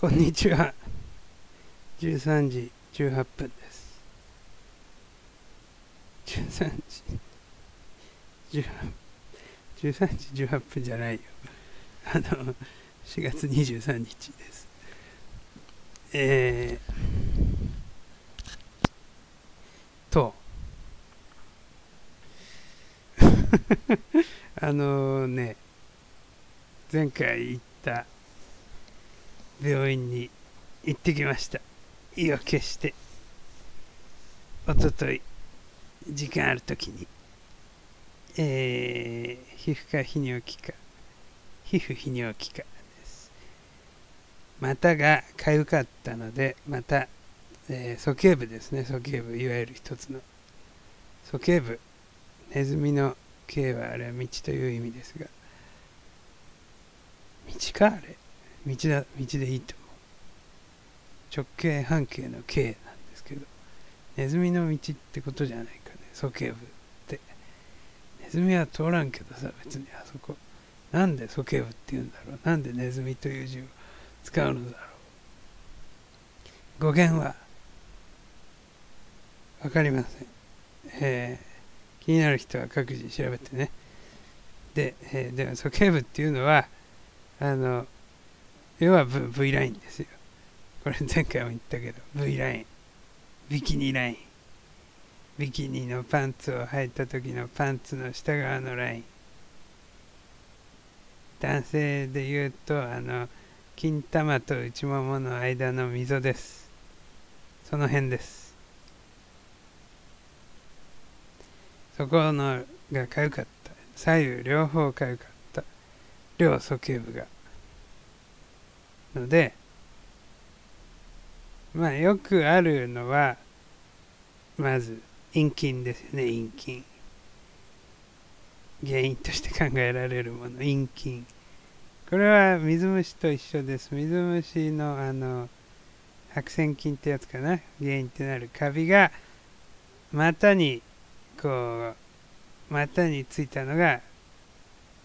こんにちは。13時18分です。13時18 13時18分じゃないよ。あの、4月23日です。えー、と、あのね、前回行った病院に行ってきました。意を決して、おととい、時間あるときに、えー、皮膚科泌尿器科、皮膚泌尿器科です。股が痒かったので、また、えー、鼠径部ですね、鼠径部、いわゆる一つの。鼠径部、ネズミの径はあれは道という意味ですが、道かあれ？道だ、道でいいと思う。直径半径の径なんですけど、ネズミの道ってことじゃないかね、鼠径部って。ネズミは通らんけどさ、別にあそこ。なんで鼠径部って言うんだろうなんでネズミという字を使うのだろう語源はわかりません。えー、気になる人は各自調べてね。で、えー、でも鼠径部っていうのは、あの、要は v, v ラインですよ。これ前回も言ったけど、V ライン。ビキニライン。ビキニのパンツを履いた時のパンツの下側のライン。男性で言うと、あの、金玉と内ももの間の溝です。その辺です。そこのが痒かった。左右両方痒かった。両鼠径部が。ので、まあよくあるのは、まず、陰菌ですよね、陰菌。原因として考えられるもの、陰菌。これは水虫と一緒です。水虫のあの、白癬菌ってやつかな、原因ってなるカビが、股に、こう、股についたのが、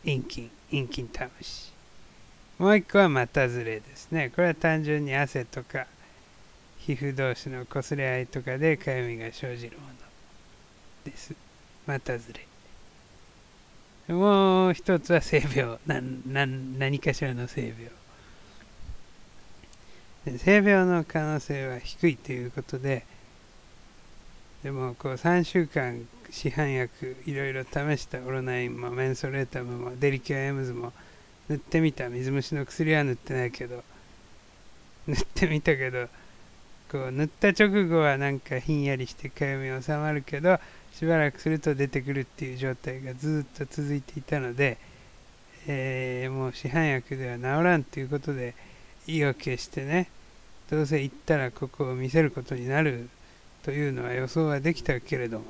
陰菌、陰菌タムシ。もう一個は股ずれですね。これは単純に汗とか皮膚同士の擦れ合いとかでかゆみが生じるものです。股ずれ。もう一つは性病。なな何かしらの性病。性病の可能性は低いということで、でもこう3週間市販薬いろいろ試したオロナインもメンソレータムもデリキュアエムズも塗ってみた。水虫の薬は塗ってないけど。塗ってみたけどこう塗った直後はなんかひんやりしてかゆみ収まるけどしばらくすると出てくるっていう状態がずっと続いていたので、えー、もう市販薬では治らんということで意を決してねどうせ行ったらここを見せることになるというのは予想はできたけれども。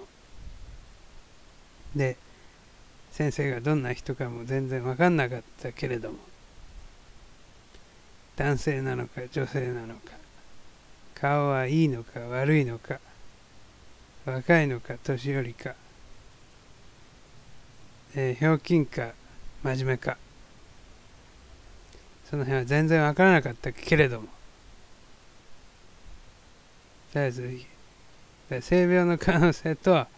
で先生がどんな人かも全然分かんなかったけれども男性なのか女性なのか顔はいいのか悪いのか若いのか年寄りか、えー、ひょうきんか真面目かその辺は全然分からなかったけれどもとりあえず性病の可能性とは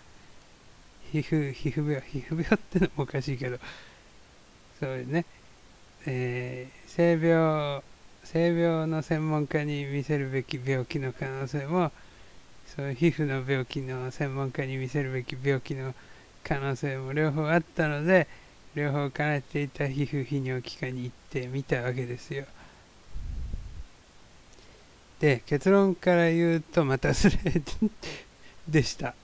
皮膚皮膚病皮膚病ってのもおかしいけど。そういうね、えー、性病性病の専門家に見せるべき病気の可能性もそういう皮膚の病気の専門家に見せるべき病気の可能性も両方あったので両方兼ねていた皮膚泌尿器科に行ってみたわけですよ。で結論から言うとまたそれでした。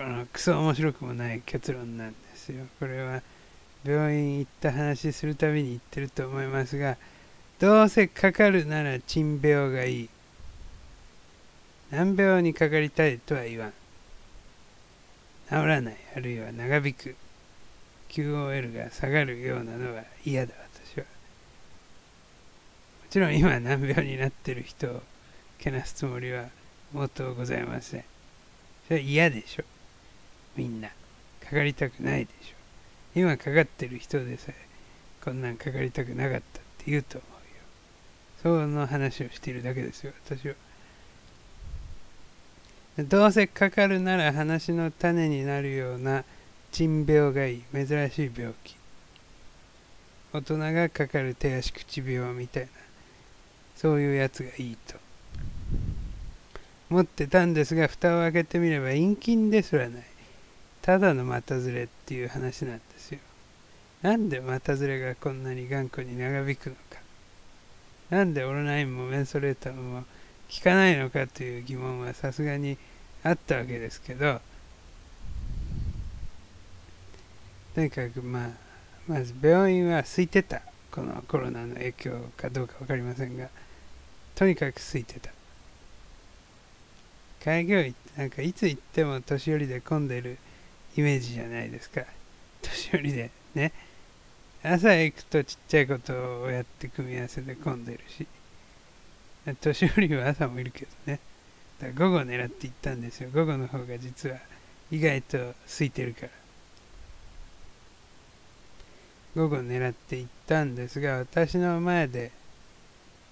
このクソ面白くもない結論なんですよ。これは病院行った話するたびに言ってると思いますが、どうせかかるなら珍病がいい。難病にかかりたいとは言わん。治らない、あるいは長引く。QOL が下がるようなのは嫌だ、私は。もちろん今難病になってる人をけなすつもりはもっとございません。それは嫌でしょ。みんな。かかりたくないでしょ。今かかってる人でさえこんなんかかりたくなかったって言うと思うよ。その話をしているだけですよ私は。どうせかかるなら話の種になるような珍病がいい。珍しい病気。大人がかかる手足口病みたいな。そういうやつがいいと。持ってたんですが蓋を開けてみれば陰菌ですらない。ただの股ずれっていう話なんですよ。なんで股ずれがこんなに頑固に長引くのか。なんでオロナインもメンソレータムも効かないのかという疑問はさすがにあったわけですけど。とにかくまあまず病院は空いてた。このコロナの影響かどうか分かりませんが。とにかく空いてた。開業医なんかいつ行っても年寄りで混んでるイメージじゃないですか。年寄りで。ね。朝行くとちっちゃいことをやって組み合わせで混んでるし。年寄りは朝もいるけどね。だから午後狙って行ったんですよ。午後の方が実は意外と空いてるから。午後狙って行ったんですが私の前で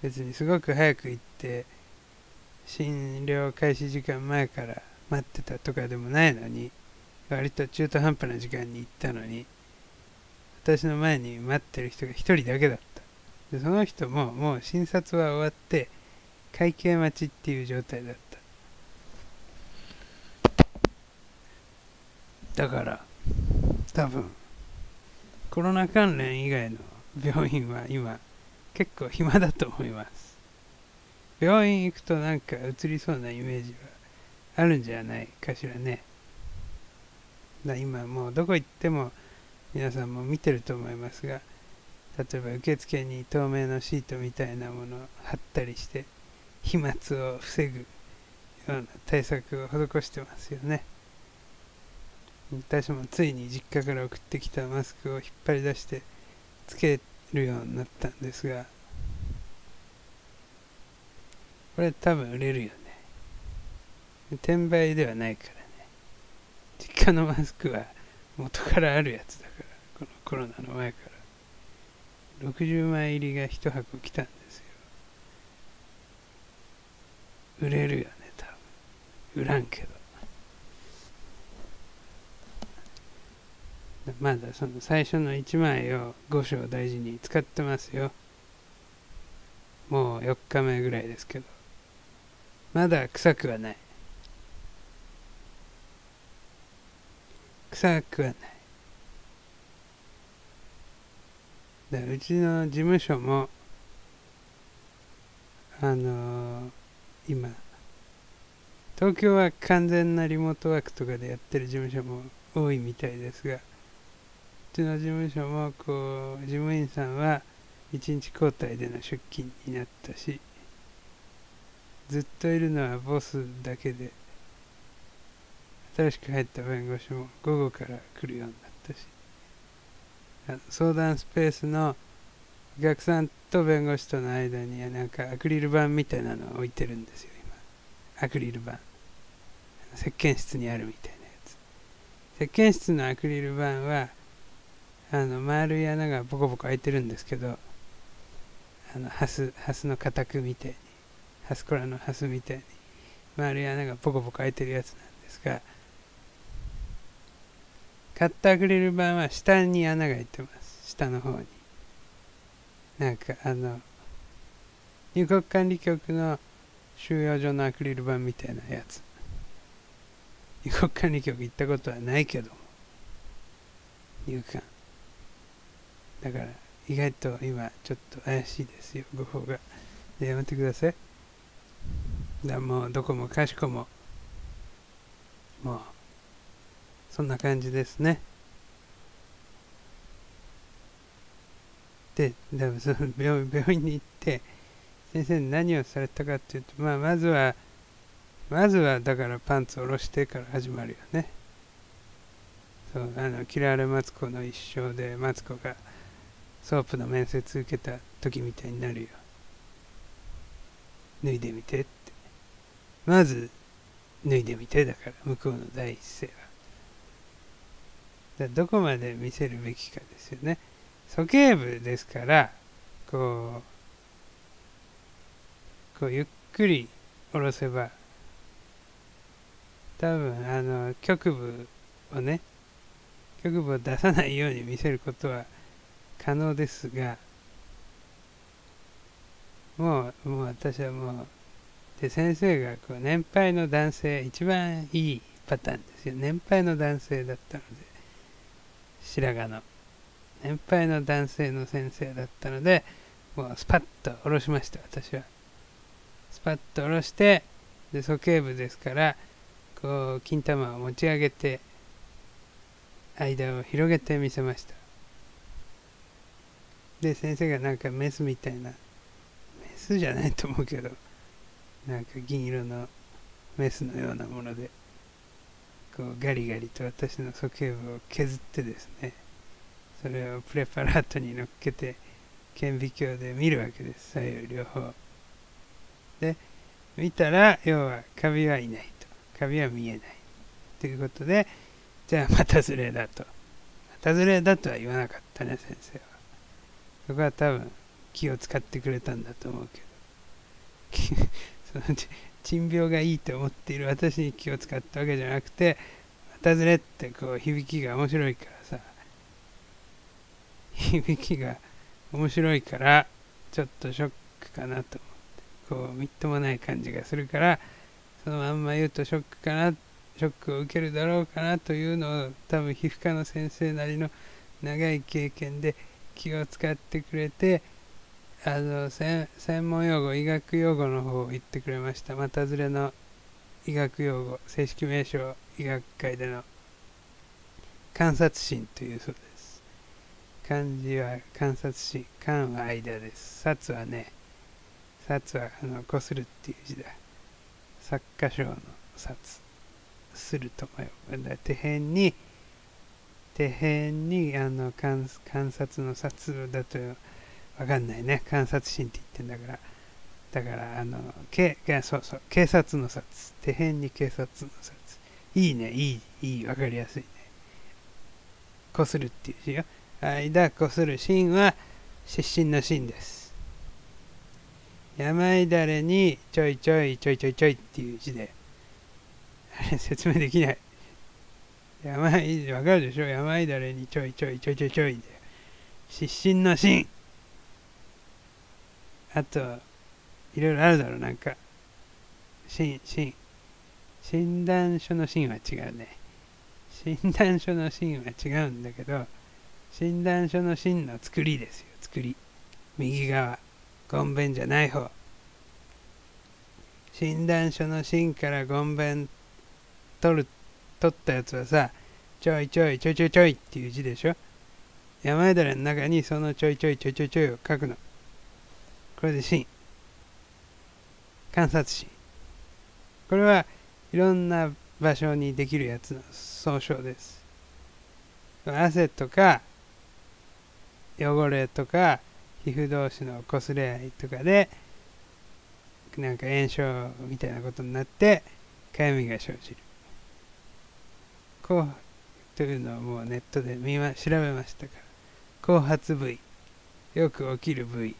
別にすごく早く行って診療開始時間前から待ってたとかでもないのに割と中途半端な時間に行ったのに私の前に待ってる人が1人だけだった。でその人ももう診察は終わって会計待ちっていう状態だった。だから多分コロナ関連以外の病院は今結構暇だと思います。病院行くとなんか移りそうなイメージはあるんじゃないかしらね。今もうどこ行っても皆さんも見てると思いますが例えば受付に透明のシートみたいなものを貼ったりして飛沫を防ぐような対策を施してますよね。私もついに実家から送ってきたマスクを引っ張り出してつけるようになったんですがこれ多分売れるよね。転売ではないから。実家のマスクは元からあるやつだからこのコロナの前から。60枚入りが1箱来たんですよ。売れるよね多分。売らんけど。まだその最初の1枚を5章大事に使ってますよ。もう4日目ぐらいですけど。まだ臭くはない。臭くはないだうちの事務所もあのー、今東京は完全なリモートワークとかでやってる事務所も多いみたいですがうちの事務所もこう事務員さんは1日交代での出勤になったしずっといるのはボスだけで新しく入った弁護士も午後から来るようになったし。相談スペースのお客さんと弁護士との間になんかアクリル板みたいなのを置いてるんですよ今。アクリル板。石鹸室にあるみたいなやつ。石鹸室のアクリル板はあの丸い穴がボコボコ開いてるんですけどあのハスハスの型くみたいにハスコラのハスみたいに丸い穴がボコボコ開いてるやつなんですがカッターアクリル板は下に穴が開いてます。下の方に。なんかあの入国管理局の収容所のアクリル板みたいなやつ。入国管理局行ったことはないけども。入管。だから意外と今ちょっと怪しいですよ。誤報が。やめてください。だもうどこもかしこも。もうそんな感じですね。ででもその病病院に行って先生に何をされたかっていうとまあまずはまずはだからパンツを下ろしてから始まるよね。そうあの嫌われマツコの一生でマツコがソープの面接受けた時みたいになるよ。脱いでみてって。まず脱いでみてだから向こうの第一声は。どこまで見せるべきかですよね。鼠径部ですからこうこうゆっくり下ろせば多分あの局部をね局部を出さないように見せることは可能ですがもうもう私はもうで先生がこう年配の男性一番いいパターンですよ。年配の男性だったので。白髪の年配の男性の先生だったのでもうスパッと下ろしました私は。スパッと下ろしてで鼠径部ですからこう金玉を持ち上げて間を広げてみせました。で先生がなんかメスみたいなメスじゃないと思うけどなんか銀色のメスのようなもので。こうガリガリと私の鼠径部を削ってですねそれをプレパラートに乗っけて顕微鏡で見るわけです。左右両方。で見たら要はカビはいないと。カビは見えない。ということでじゃあまたずれだと。またずれだとは言わなかったね先生は。そこは多分気を使ってくれたんだと思うけど。その珍病がいいと思っている私に気を使ったわけじゃなくてまたずれってこう響きが面白いからさ響きが面白いからちょっとショックかなと思ってこうみっともない感じがするからそのまんま言うとショックかなショックを受けるだろうかなというのを多分皮膚科の先生なりの長い経験で気を使ってくれてあの専門用語医学用語の方を言ってくれました。またずれの医学用語正式名称医学界での観察心というそうです。漢字は観察心観は間です。殺はね殺はあのこするっていう字だ。作家賞の殺。するともよ手辺に手辺にあの観察の殺だとわかんないね。観察心って言ってんだから。だからあのけそうそう。警察の殺。手辺に警察の殺。いいね。いいいい。わかりやすいね。こするっていう字よ。間こする心は失神の心です。病だれにちょいちょいちょいちょいちょいっていう字で。あ れ説明できない。病わかるでしょ？病だれにちょいちょいちょいちょいちょいで。失神の心あといろいろあるだろうなんか。診診診断書の診は違うね。診断書の診は違うんだけど診断書の診の作りですよ作り。右側。ごんべんじゃない方。診断書の診からごんべん取る取ったやつはさちょいちょいちょいちょいちょいっていう字でしょ。山枝の中にそのちょいちょいちょいちょいちょいを書くの。これで心観察心。これはいろんな場所にできるやつの総称です。汗とか汚れとか皮膚同士の擦れ合いとかでなんか炎症みたいなことになってかゆみが生じる。こうというのをもうネットで見ま調べましたから。後発部位。よく起きる部位。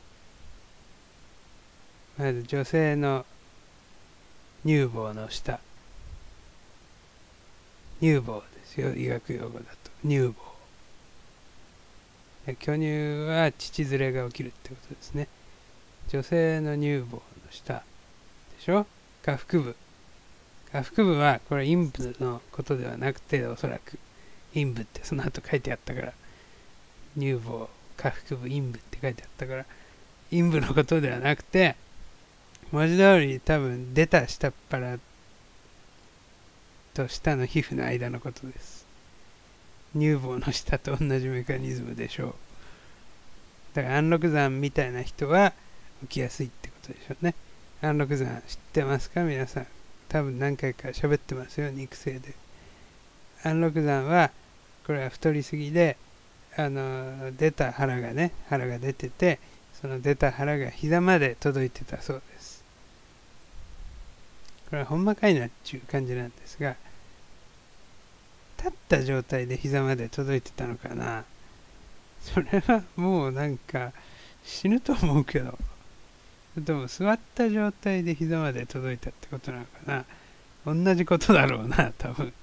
まず女性の乳房の下。乳房ですよ。医学用語だと。乳房。巨乳は乳ずれが起きるってことですね。女性の乳房の下。でしょ？下腹部。下腹部はこれ陰部のことではなくておそらく。陰部ってその後書いてあったから。乳房。下腹部陰部って書いてあったから。陰部のことではなくて文字通り多分出た下っ腹と下の皮膚の間のことです。乳房の下と同じメカニズムでしょう。だから安禄山みたいな人は起きやすいってことでしょうね。安禄山知ってますか？皆さん。多分何回か喋ってますよ肉声で。安禄山はこれは太りすぎであの出た腹がね腹が出ててその出た腹が膝まで届いてたそうです。これはほんまかいなっていう感じなんですが立った状態で膝まで届いてたのかな。それはもうなんか死ぬと思うけど。でも座った状態で膝まで届いたってことなのかな。同じことだろうな多分。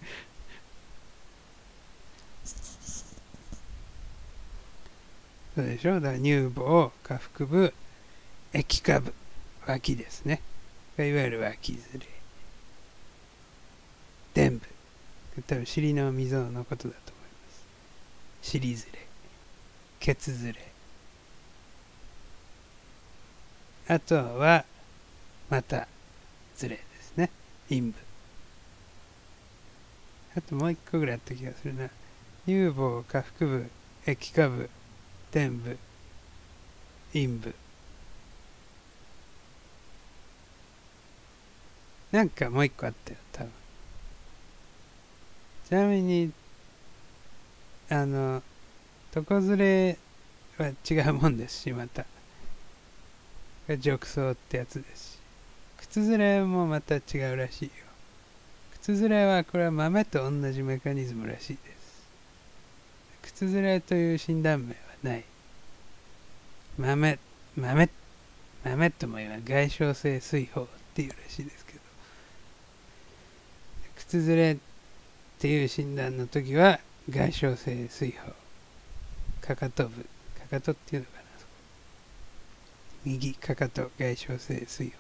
そうでしょ？だから乳房下腹部液下部脇ですね。いわゆる脇ずれ。臀部。多分尻の溝のことだと思います。尻ずれ。ケツずれ。あとはまたずれですね。陰部。あともう一個ぐらいあった気がするな。乳房下腹部液下部臀部陰部。なんかもう一個あったよ多分。ちなみにあの床ずれは違うもんですしまた。褥瘡ってやつですし。靴ずれもまた違うらしいよ。靴ずれはこれは豆と同じメカニズムらしいです。靴ずれという診断名はない。豆豆豆とも言わ外傷性水泡っていうらしいですけど。靴ずれっていう診断の時は外傷性水泡。かかと部。かかとっていうのかな右かかと外傷性水泡。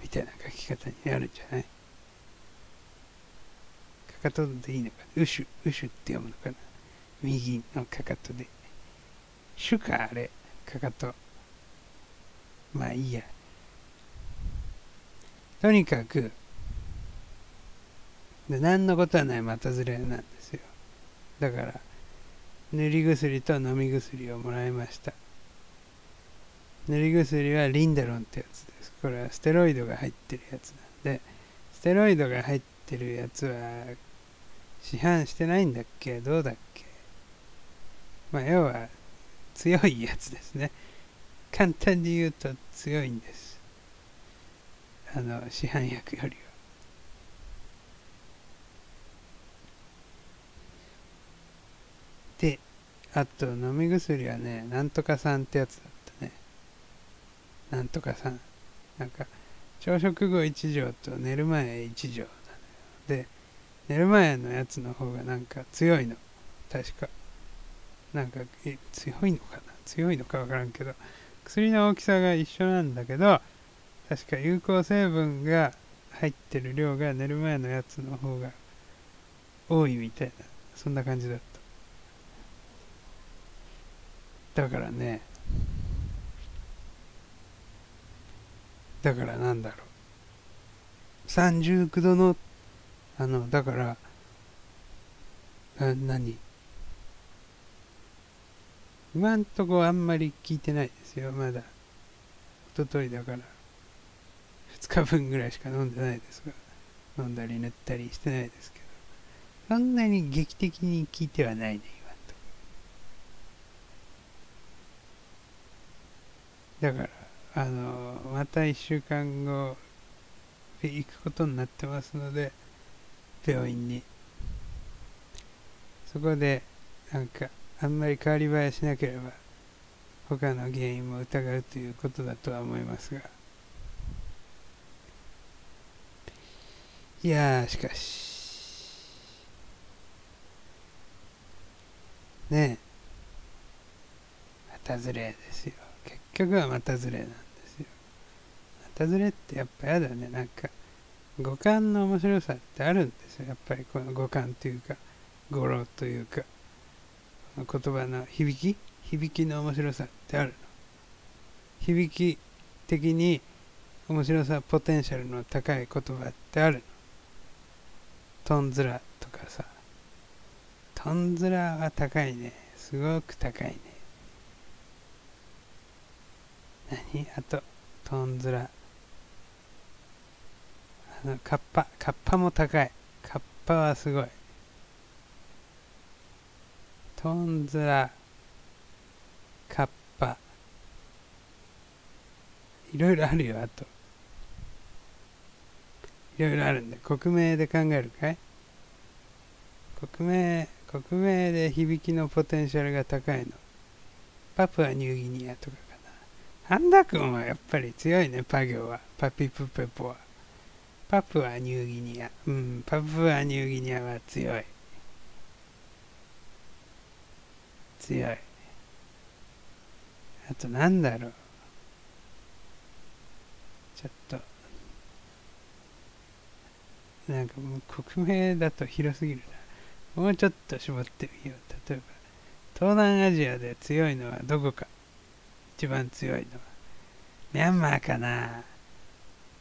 みたいな書き方になるんじゃない？かかとでいいのかな？ウシュウシュって読むのかな？右のかかとで。シュかあれ。かかと。まあいいや。とにかくで何のことはない股ずれなんですよ。だから塗り薬と飲み薬をもらいました。塗り薬はリンダロンってやつです。これはステロイドが入ってるやつなんでステロイドが入ってるやつは市販してないんだっけどうだっけ。まあ要は強いやつですね。簡単に言うと強いんです。あの市販薬よりはであと飲み薬はねなんとかさんってやつだったね。なんとかさん。なんか朝食後1錠と寝る前1錠なのよで寝る前のやつの方がなんか強いの。確か。なんか強いのかな？強いのか分からんけど。薬の大きさが一緒なんだけど確か有効成分が入ってる量が寝る前のやつの方が多いみたいな。そんな感じだった。だからね。だからなんだろう。39度のあのだからあ何？今んとこあんまり聞いてないですよ。まだ。一昨日だから。2日分ぐらいしか飲んでないですが。飲んだり塗ったりしてないですけど。そんなに劇的に効いてはないね今んとこだからあのまた1週間後行くことになってますので病院に。そこでなんかあんまり変わり映えしなければ他の原因も疑うということだとは思いますが。いやしかし。ねえ。股ずれですよ。結局は股ずれなんですよ。股ずれってやっぱやだね。なんか五感の面白さってあるんですよ。やっぱりこの五感というか語呂というか言葉の響き？響きの面白さってあるの。響き的に面白さポテンシャルの高い言葉ってあるの。トンズラとかさ。トンズラは高いね。すごく高いね。何？あとトンズラ。あのカッパカッパも高い。カッパはすごい。トンズラ。カッパ。いろいろあるよあと。いろいろあるんで国名で考えるかい？国名国名で響きのポテンシャルが高いの。パプアニューギニアとか。かアンダ君はやっぱり強いね、パ行は。パピプペポは。パプアニューギニア。うん、パプアニューギニアは強い。強い。あとなんだろう。ちょっと。なんかもう国名だと広すぎるな。もうちょっと絞ってみよう。例えば、東南アジアで強いのはどこか。一番強いのは。ミャンマーかな。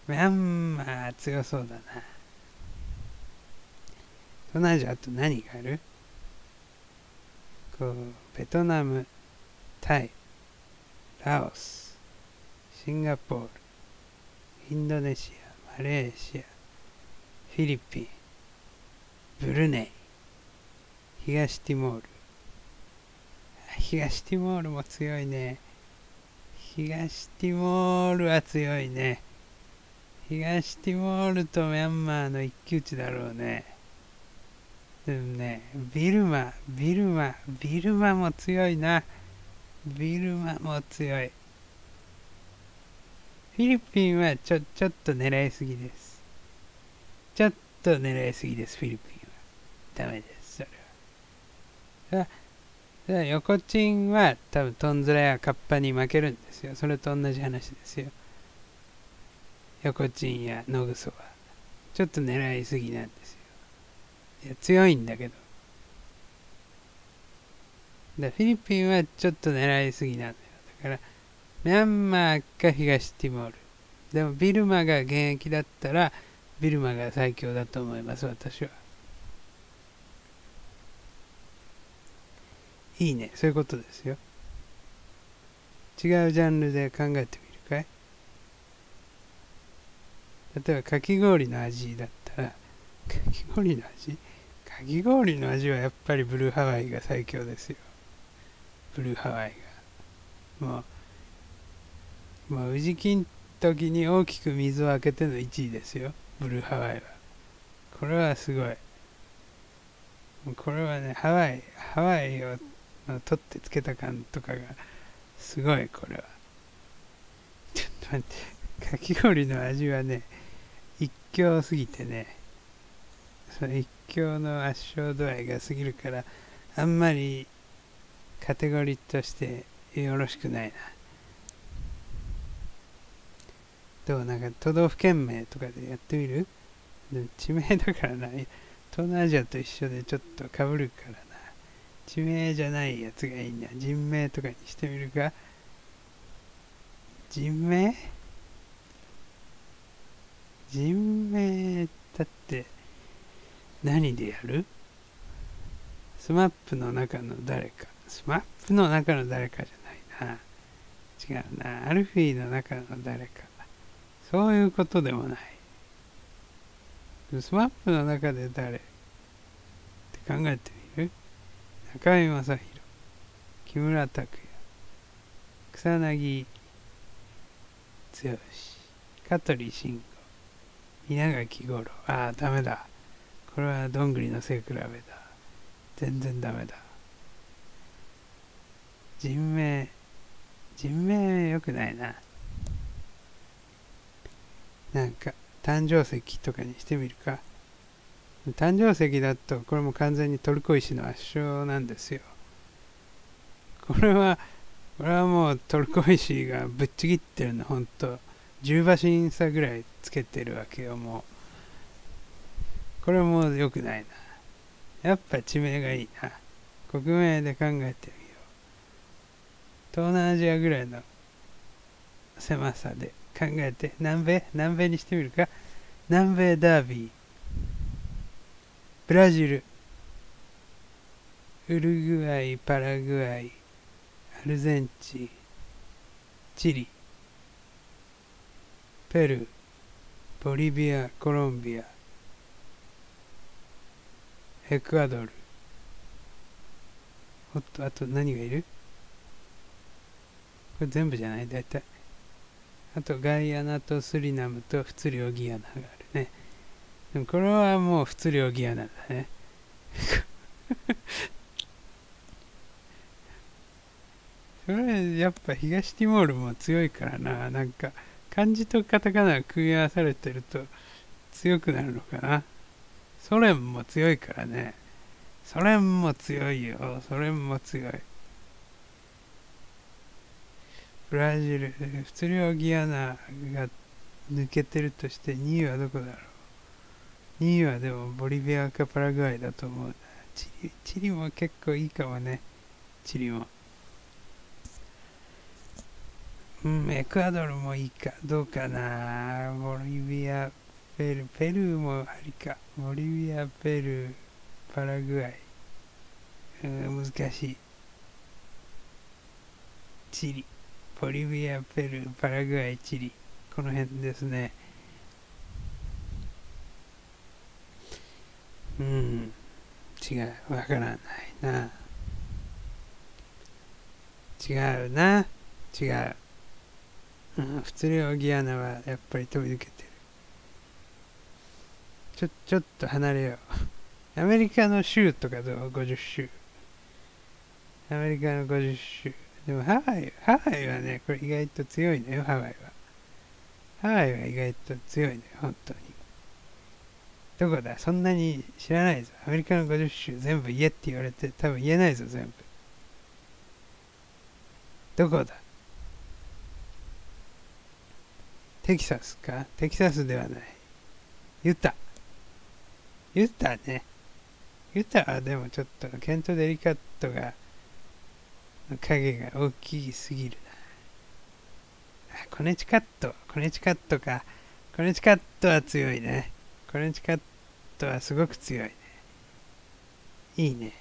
ミャンマー強そうだな。東南アジアあと何がある？こう、ベトナム、タイ、ラオス、シンガポール、インドネシア、マレーシア、フィリピン、ブルネイ、東ティモール。東ティモールも強いね。東ティモールは強いね。東ティモールとミャンマーの一騎打ちだろうね。でもね、ビルマ、ビルマ、ビルマも強いな。ビルマも強い。フィリピンはちょ、ちょっと狙いすぎです。ちょっと狙いすぎです、フィリピンは。ダメです、それは。あだ横チンは多分トンズラやカッパに負けるんですよ。それと同じ話ですよ。横チンやノグソは。ちょっと狙いすぎなんですよ。いや、強いんだけど。だフィリピンはちょっと狙いすぎなんだよ。だから、ミャンマーか東ティモール。でもビルマが現役だったら、ビルマが最強だと思います、私は。いいね。そういうことですよ。違うジャンルで考えてみるかい？例えばかき氷の味だったら、かき氷の味？かき氷の味はやっぱりブルーハワイが最強ですよ。ブルーハワイが。もう、もう宇治金時に大きく水を開けての1位ですよ。ブルーハワイは。これはすごい。これはね、ハワイ、ハワイを取ってつけた感とかがすごいこれは。ちょっと待って。かき氷の味はね一強すぎてね。その一強の圧勝度合いが過ぎるからあんまりカテゴリーとしてよろしくないな。どうなんか都道府県名とかでやってみる？地名だからな東南アジアと一緒でちょっとかぶるから。地名じゃないやつがいいんだ。人名とかにしてみるか。人名？人名だって何でやる？スマップの中の誰か。スマップの中の誰かじゃないな。違うな。アルフィーの中の誰か。そういうことでもない。スマップの中で誰？って考えてみる中井正宏木村拓哉草薙剛香取慎吾稲垣吾郎。ああダメだ。これはどんぐりの背比べだ。全然ダメだ。人名人名よくないな。なんか誕生石とかにしてみるか。誕生石だとこれも完全にトルコ石の圧勝なんですよ。これはこれはもうトルコ石がぶっちぎってるの。ほんと10馬身差ぐらいつけてるわけよもう。これも良くないな。やっぱ地名がいいな。国名で考えてみよう。東南アジアぐらいの狭さで考えて南米南米にしてみるか。南米ダービー。ブラジル、ウルグアイ、パラグアイ、アルゼンチン、チリ、ペルー、ボリビア、コロンビア、エクアドル、おっと、あと何がいる？これ全部じゃない？大体。あとガイアナとスリナムとフツリオギアナがある。でもこれはもう普通量ギアなんだね。それやっぱ東ティモールも強いからな。なんか漢字とカタカナが組み合わされてると強くなるのかな。ソ連も強いからね。ソ連も強いよ。ソ連も強い。ブラジル。普通量ギアナが抜けてるとして2位はどこだろう。2位はでもボリビアかパラグアイだと思うな。チリチリも結構いいかもね。チリも。うんエクアドルもいいかどうかな。ボリビアペルーペルーもありか。ボリビアペルーパラグアイ。うん難しい。チリ。ボリビアペルーパラグアイチリ。この辺ですね。うん。違う。わからないな。違うな。違う、うん、普通のギアナはやっぱり飛び抜けてる。ちょちょっと離れよう。アメリカの州とかどう？50州。アメリカの50州。でもハワイハワイはねこれ意外と強いのよハワイは。ハワイは意外と強いのよ本当に。どこだ？そんなに知らないぞ。アメリカの50州全部言えって言われて多分言えないぞ全部。どこだ？テキサスか？テキサスではない。ユタ。ユタね。ユタはでもちょっとケント・デリカットが影が大きすぎるな。あコネチカット。コネチカットか。コネチカットは強いね。コネチカットはすごく強いねいいね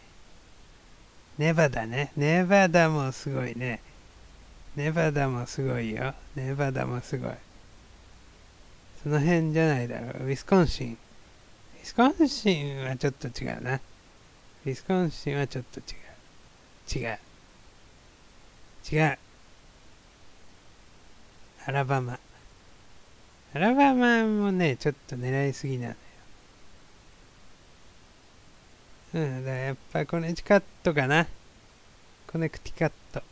ネバダねネバダもすごいねネバダもすごいよ。ネバダもすごい。その辺じゃないだろう。ウィスコンシン。ウィスコンシンはちょっと違うな。ウィスコンシンはちょっと違う。違う。違う。アラバマ。アラバマもね、ちょっと狙いすぎなのよ。うん、だからやっぱコネチカットかな。コネクティカット。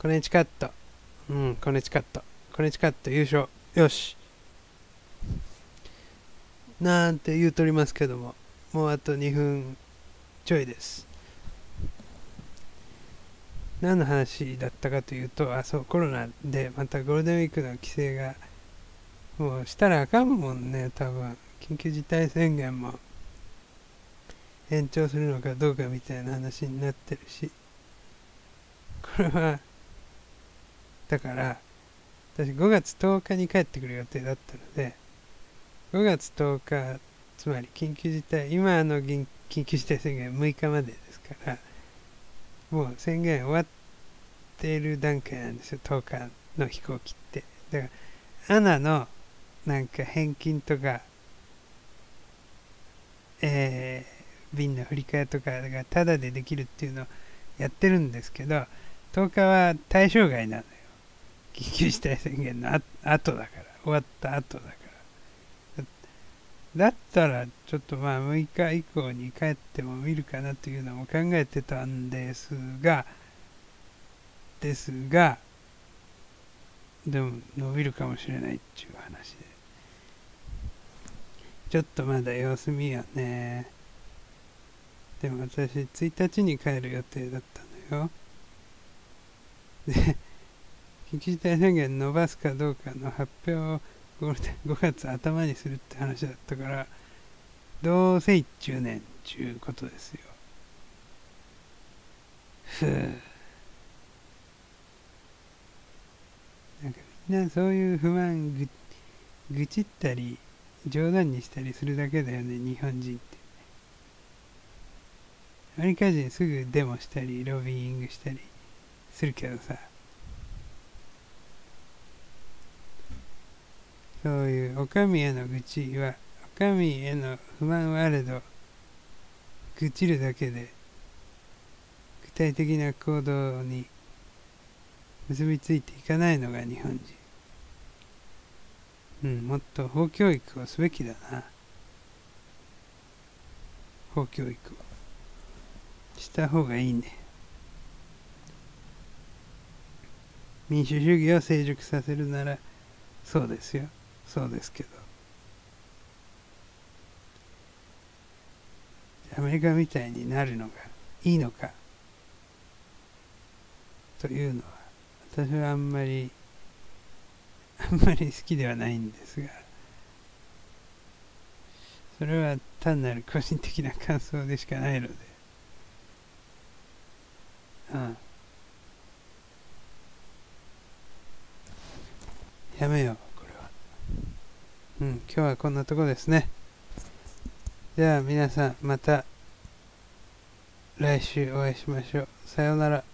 コネチカット。うん、コネチカット。コネチカット優勝。よし。なんて言うとりますけども、もうあと2分ちょいです。何の話だったかというと、あ、そう、コロナでまたゴールデンウィークの規制が、もうしたらあかんもんね、多分。緊急事態宣言も延長するのかどうかみたいな話になってるし、これはだから私5月10日に帰ってくる予定だったので5月10日つまり緊急事態今の緊急事態宣言6日までですからもう宣言終わってる段階なんですよ。10日の飛行機って。だからアナのなんか返金とかえー、便の振り替えとかがタダでできるっていうのをやってるんですけど10日は対象外なのよ。緊急事態宣言のあ後だから。終わった後だから。だったらちょっとまあ6日以降に帰っても見るかなというのも考えてたんですがですがでも伸びるかもしれないっていう話で。ちょっとまだ様子見やね。でも私1日に帰る予定だったのよ。で緊急事態宣言伸ばすかどうかの発表を5月頭にするって話だったからどうせ1中年ちゅうことですよふうなんかみんなそうい。う不満ぐ愚痴ったり冗談にしたりするだけだよね日本人ってアメリカ人すぐデモしたりロビーイングしたりするけどさそういうお上への愚痴はお上への不満はあれど愚痴るだけで具体的な行動に結びついていかないのが日本人。うんもっと法教育をすべきだな。法教育をした方がいいね。民主主義を成熟させるならそうですよ。そうですけど。アメリカみたいになるのがいいのか。というのは私はあんまり あんまり好きではないんですが。それは単なる個人的な感想でしかないので。ああ。やめよう。うん今日はこんなとこですね。じゃあ皆さんまた来週お会いしましょう。さようなら。